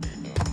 Mm-hmm.